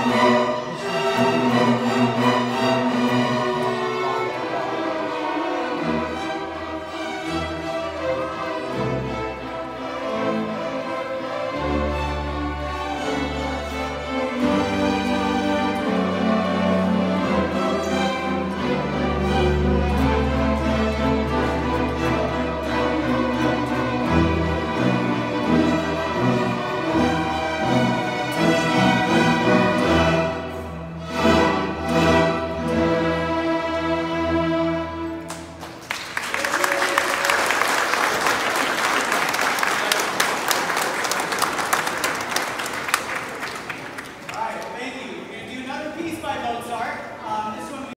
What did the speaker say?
Amen.